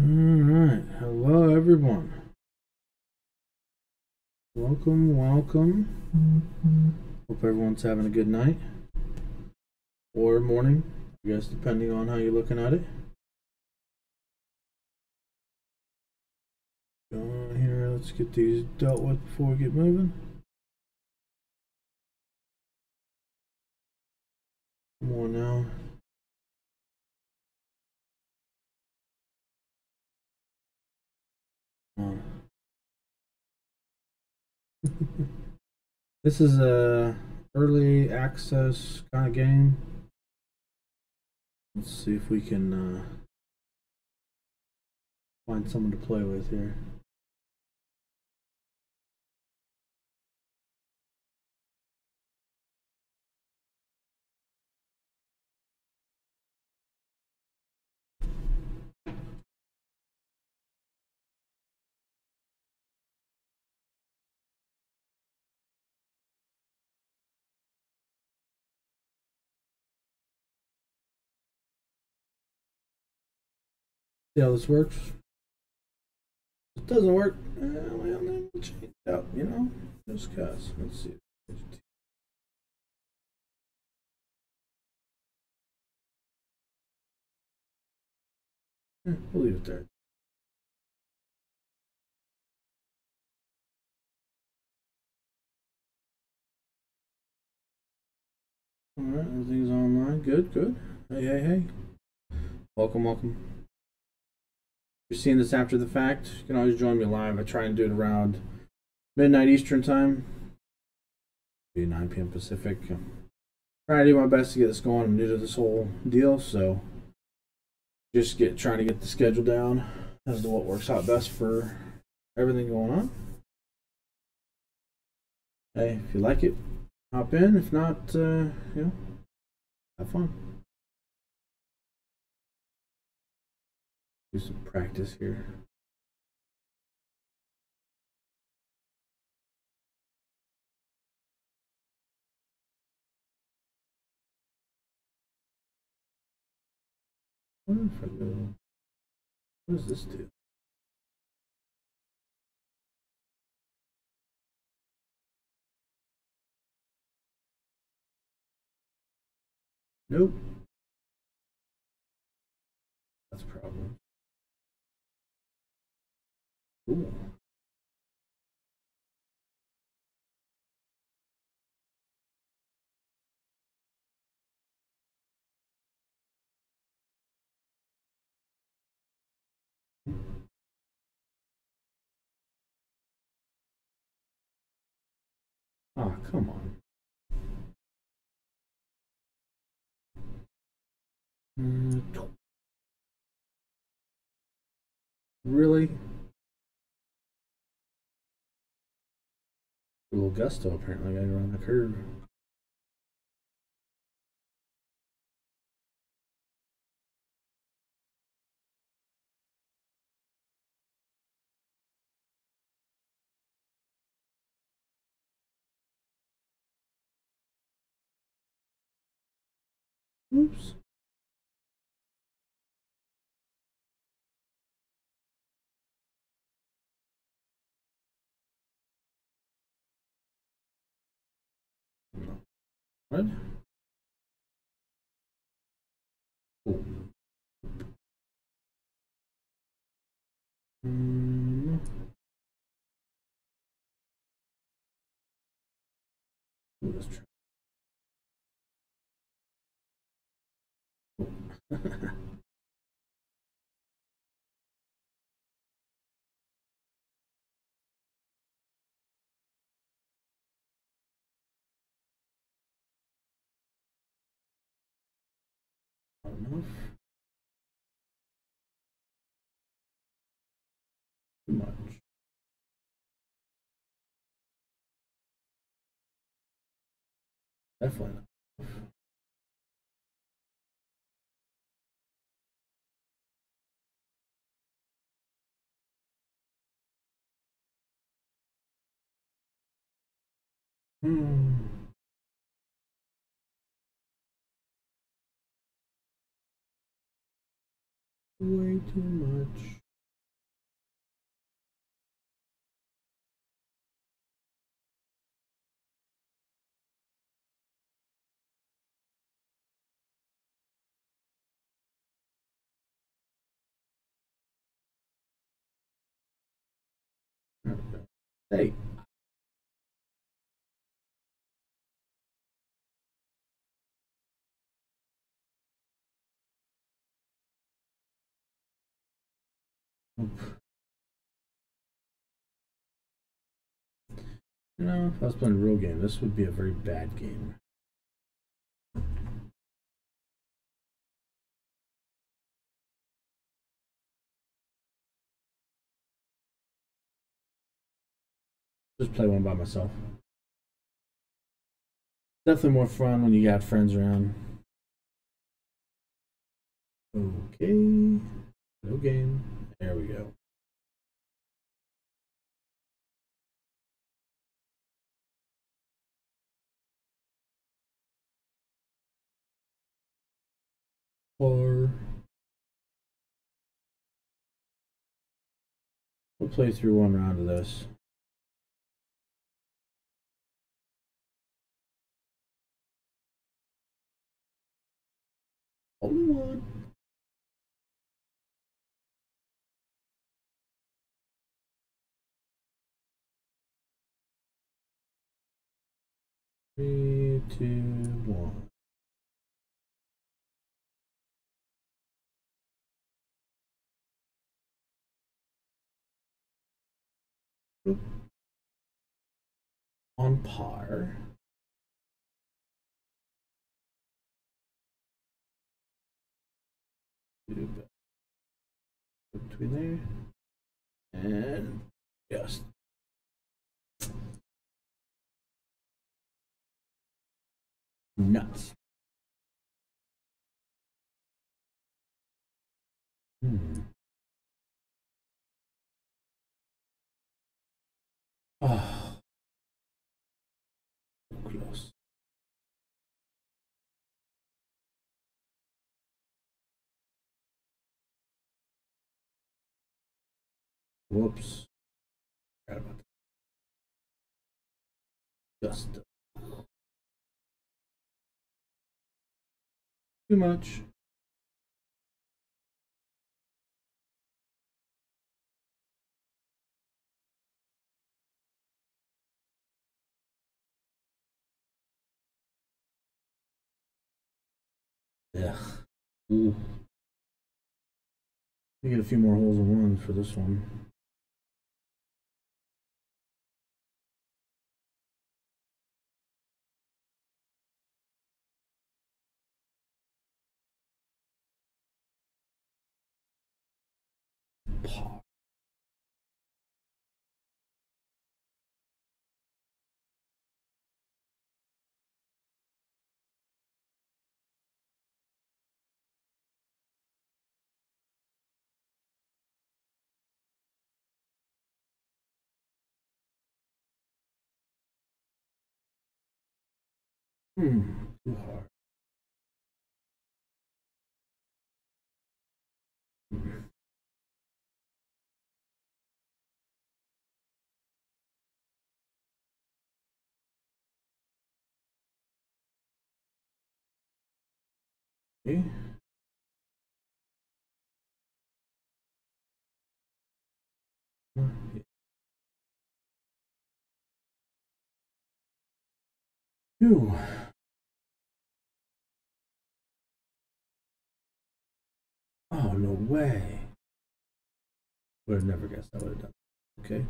All right. Hello, everyone. Welcome, welcome. Hope everyone's having a good night or morning, I guess, depending on how you're looking at it. Go on here. Let's get these dealt with before we get moving. Come on now. this is a early access kind of game. Let's see if we can uh, find someone to play with here. See how this works? If it doesn't work, eh, well, then we'll change it up, you know? Just cause. Let's see. Eh, We'll leave it there. Alright, everything's online. Good, good. Hey, hey, hey. Welcome, welcome. You're seeing this after the fact, you can always join me live. I try and do it around midnight Eastern time. Be 9 p.m. Pacific. Trying to do my best to get this going. I'm new to this whole deal, so just get trying to get the schedule down as to what works out best for everything going on. Hey, if you like it, hop in. If not, uh, you know, have fun. Do some practice here. What does this do? Nope. That's a problem. Cool. Oh, come on. Mm, Really? Little gusto apparently got around the curve. Oops. What? Cool. Mm. Ooh, let's try. Cool. Much. Definitely not. Hmm. way too much. Hey. You know, if I was playing a real game, this would be a very bad game. Just play one by myself. Definitely more fun when you got friends around. Okay. No game. There we go. Or we'll play through one round of this. Only one. Three, two, one. On par. Between there and yes. Nuts. Hmm. Oh. Close. Whoops. Just too much. Yeah. Ooh. We get a few more holes in one for this one. Par. Hmm, too hard. Okay. Phew. Oh, no way. Would have never guessed I would have done. Okay.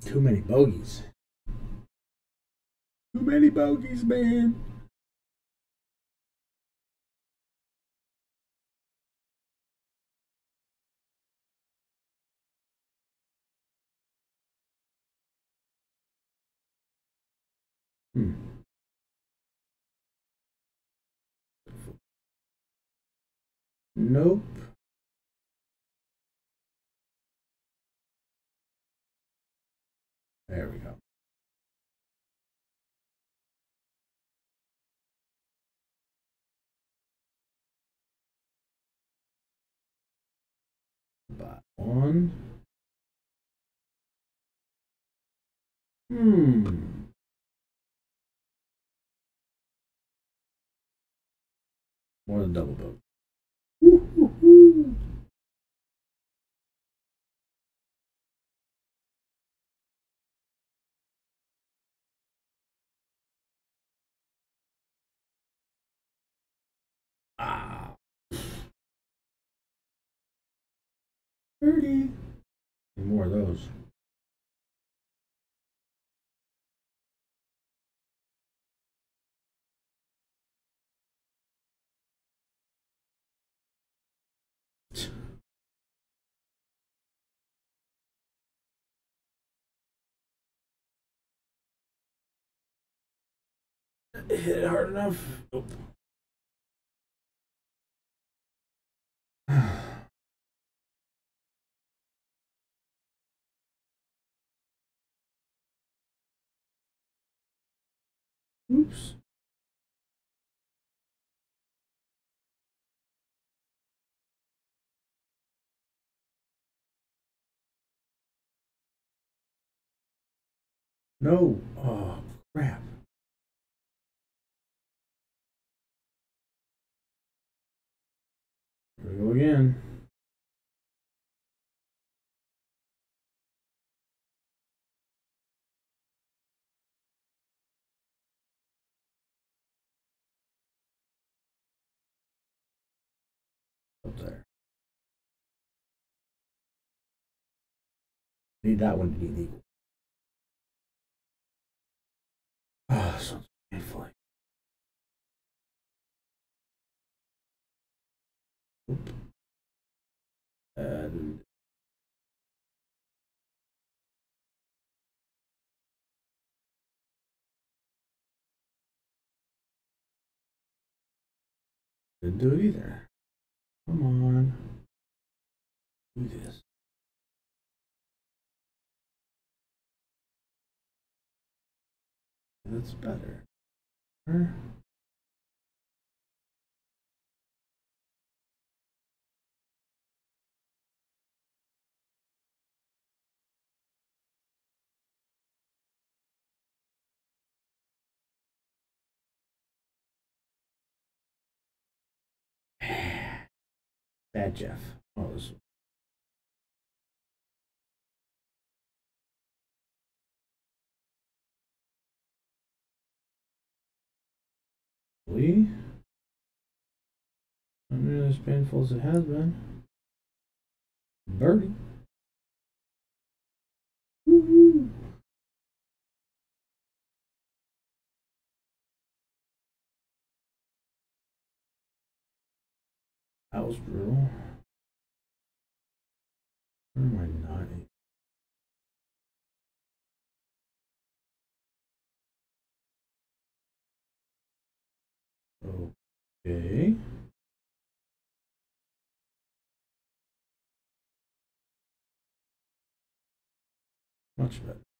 Too many bogeys. Too many bogeys, man. Hmm. Nope. There we go. But. Hmm. More than double boat. 30. More of those. Hit it hard enough. Nope. No. Oh, crap. Need that one to be legal. Ah, sounds painful. Oop. And didn't do it either. Come on. Do this. That's better. Bad Jeff. Oh, this. Lee? Not nearly as painful as it has been. Birdie. That was brutal. Where am I not? Okay. Much better.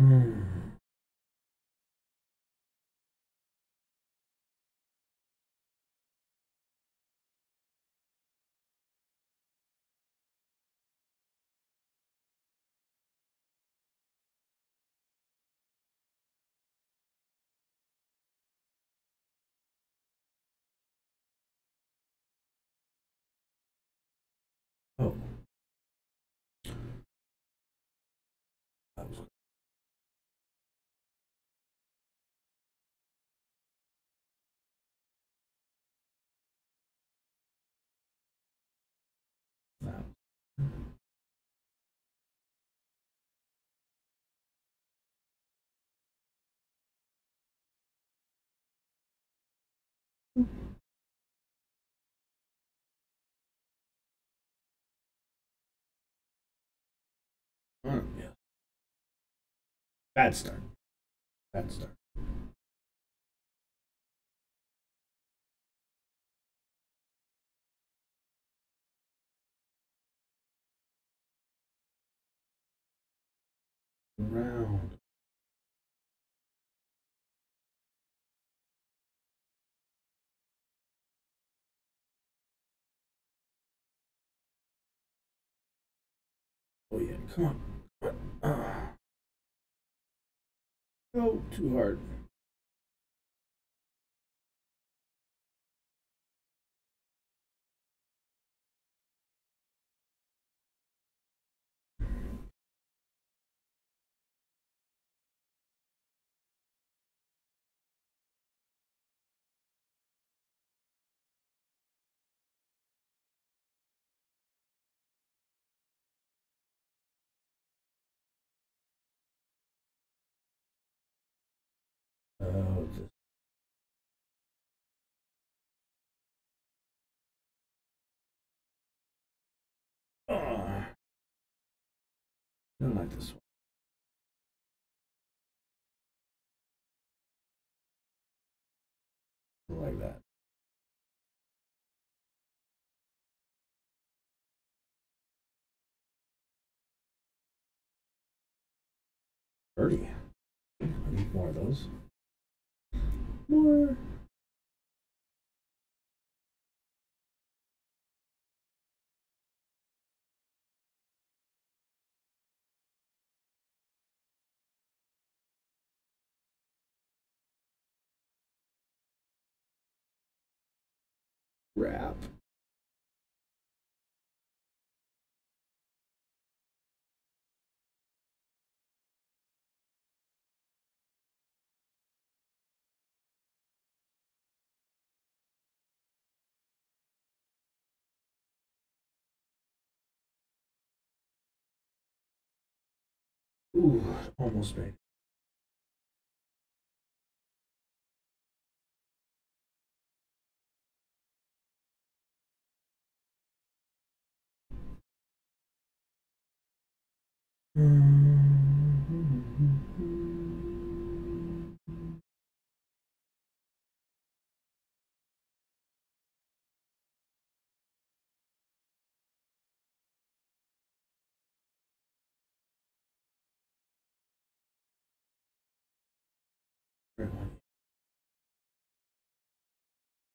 Hmm. Oh. Oh, yeah. Bad start. Bad start. Round. Oh yeah, come on. Go too hard. I don't like this one. Like that. Thirty. I need more of those. More. Wrap. Ooh, almost made Hmm.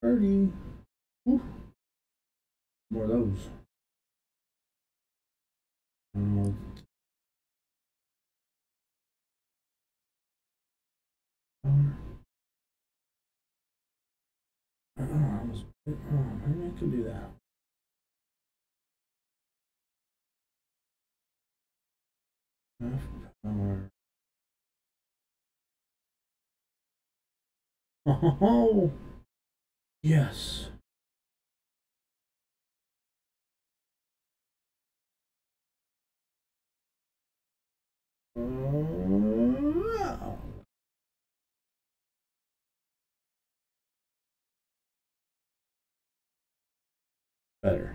30. Ooh. More of those. Um. Oh, maybe I can do that. Enough power. Oh yes. Better.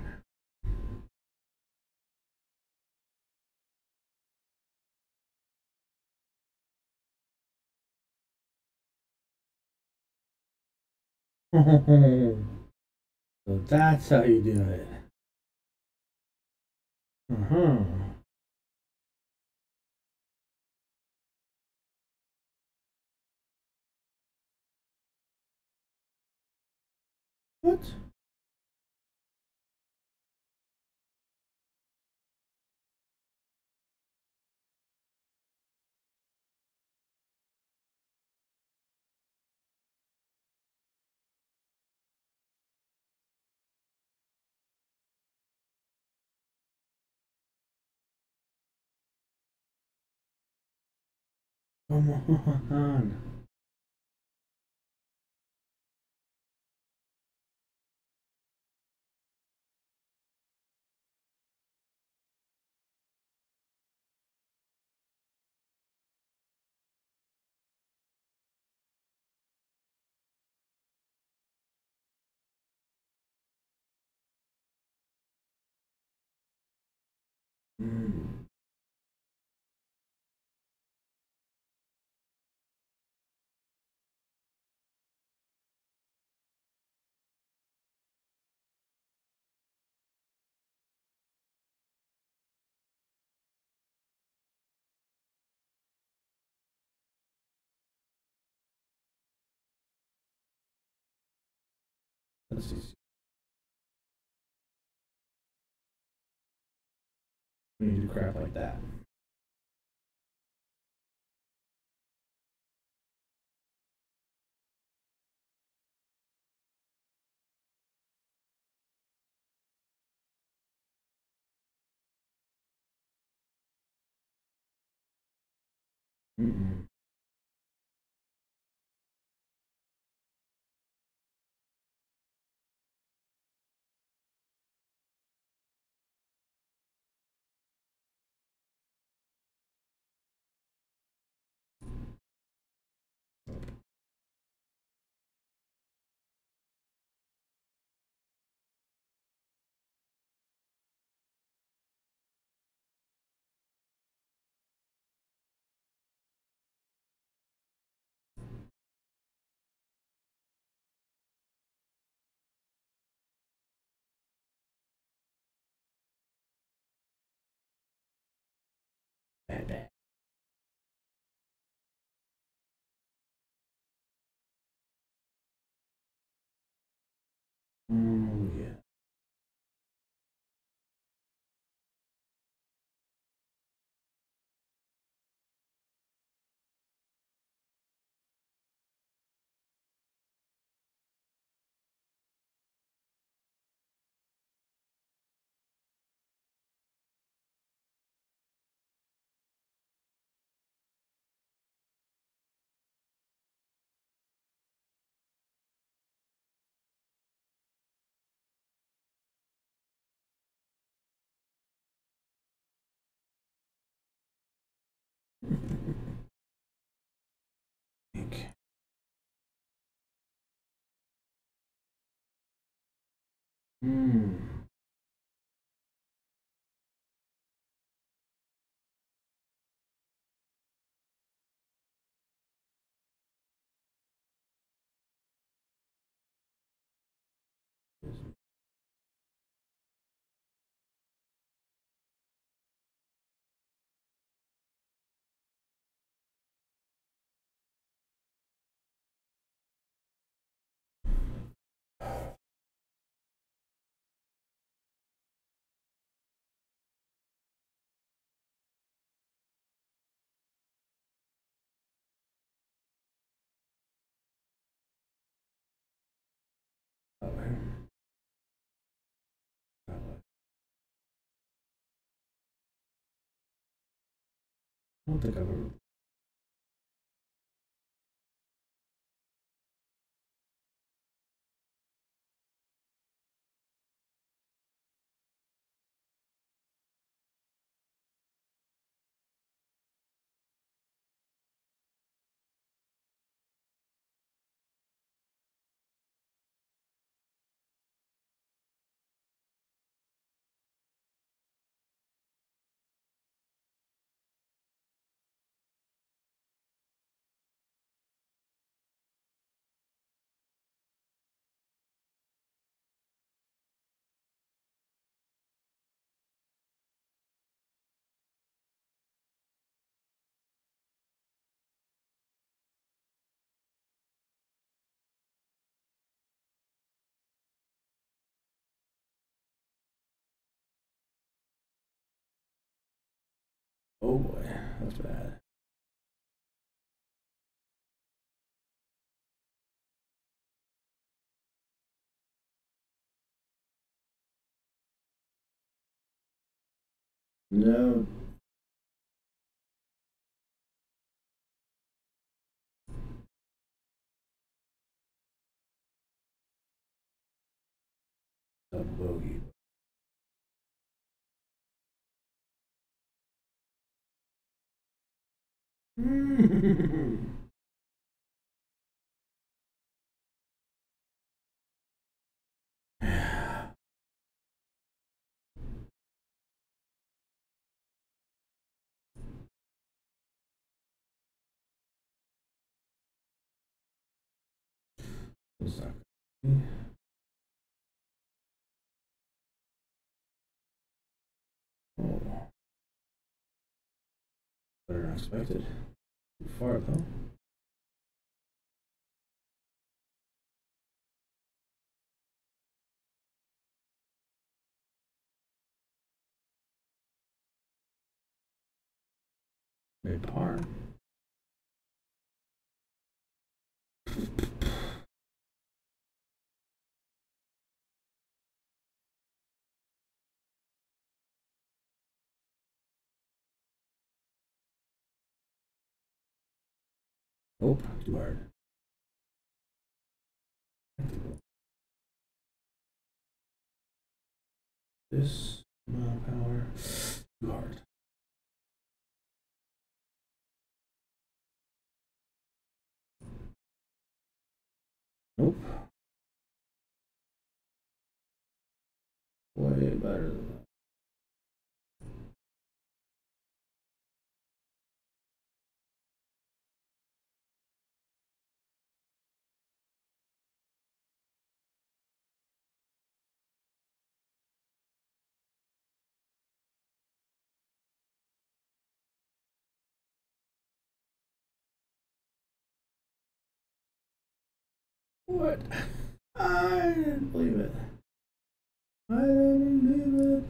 So that's how you do it. Uh-huh. What? Come on. Mm. We need to do crap like that. Mm-mm. Mm, yeah. Hmm. I don't think I've ever. Oh boy, that's bad. No. A bogey. Suck. Better than expected. Too far though. Good par. Oh, too hard. This amount of power, too hard. Nope. Way better What? I didn't believe it. I didn't believe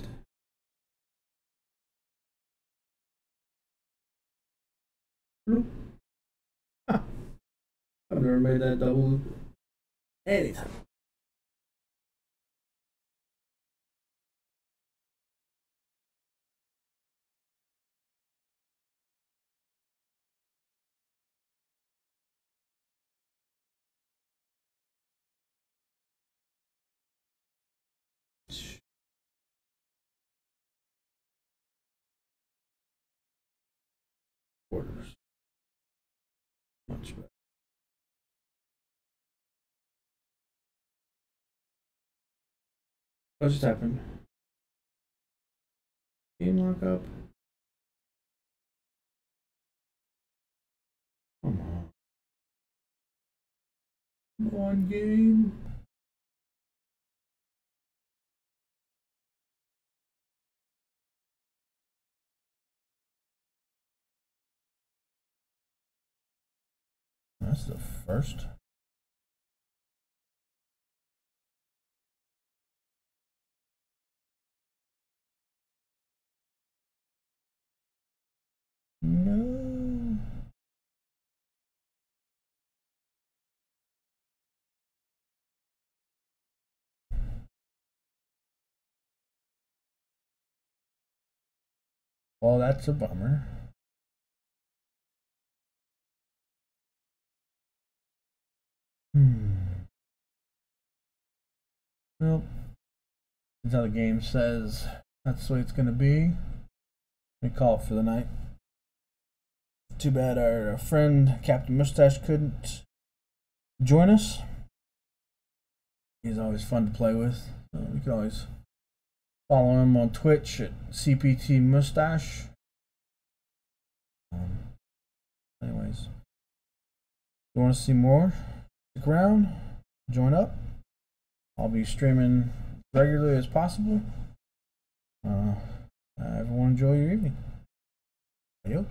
it. I've never made that double anytime. Quarters. Much better. What just happened? Game lock up. Come on. Come on, game. That's the first. No. Well, that's a bummer. Hmm. Well, how the game says that's the way it's going to be. We call it for the night. Too bad our friend Captain Mustache couldn't join us. He's always fun to play with. Uh, we can always follow him on Twitch at CPT Mustache. Um, anyways, you want to see more, stick around, join up. I'll be streaming regularly as possible. Uh, everyone enjoy your evening. Adios.